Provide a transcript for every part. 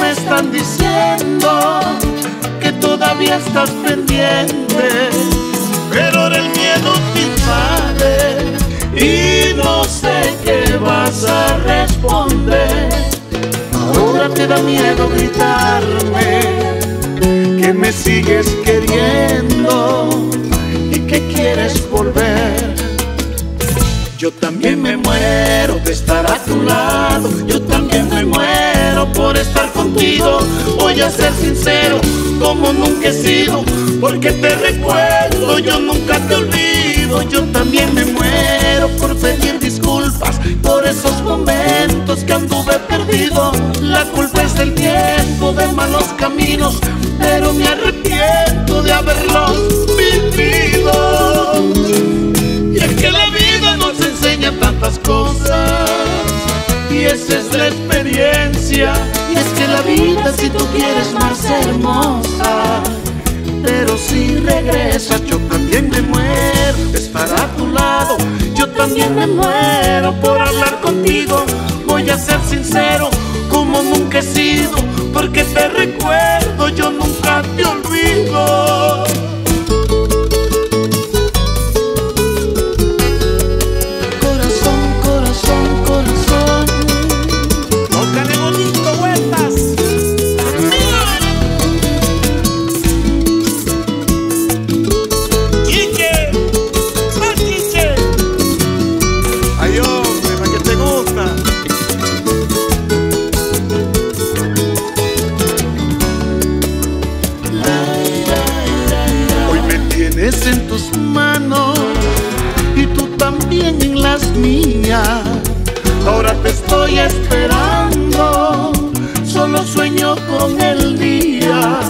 me están diciendo que todavía estás pendiente, pero el miedo te invade y no sé qué vas a responder. Ahora te da miedo gritarme que me sigues queriendo y que quieres volver. Yo también me muero de estar a tu lado, yo también me muero por estar Voy a ser sincero, como nunca he sido, porque te recuerdo, yo nunca te olvido. Yo también me muero por pedir disculpas por esos momentos que anduve perdido. La culpa es del tiempo, de malos caminos, pero me arrepiento de haberlos si tú quieres más hermosa Pero si regresas yo también me muero. De estar a tu lado Yo también me muero por hablar contigo. Voy a ser sincero como nunca he sido Porque te recuerdo, yo nunca sueño con el día,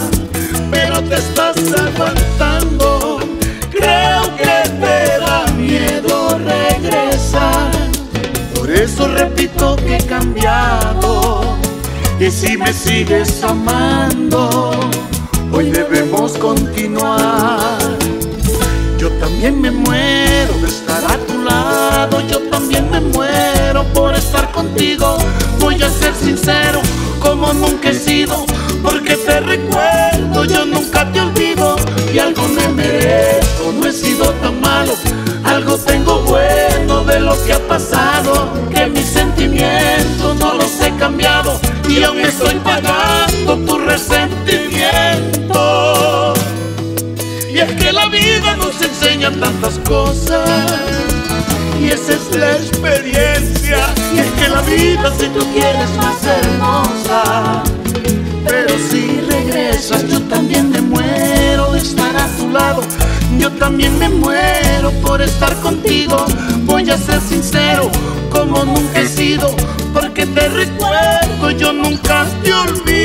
pero te estás aguantando. Creo que te da miedo regresar, por eso repito que he cambiado. Y si me sigues amando, hoy debemos continuar. Yo también me muero de estar a tu lado, yo también me muero por estar contigo. Sincero, como nunca he sido, porque te recuerdo, yo nunca te olvido. Y algo me merezco, no he sido tan malo, algo tengo bueno de lo que ha pasado, que mis sentimientos no los he cambiado y aún estoy pagando tu resentimiento. Y esa es la experiencia. Y es que la vida si tú quieres más hermosa. Pero si regresas yo también me muero de estar a tu lado. Yo también me muero por estar contigo. Voy a ser sincero como nunca he sido. Porque te recuerdo yo nunca te olvido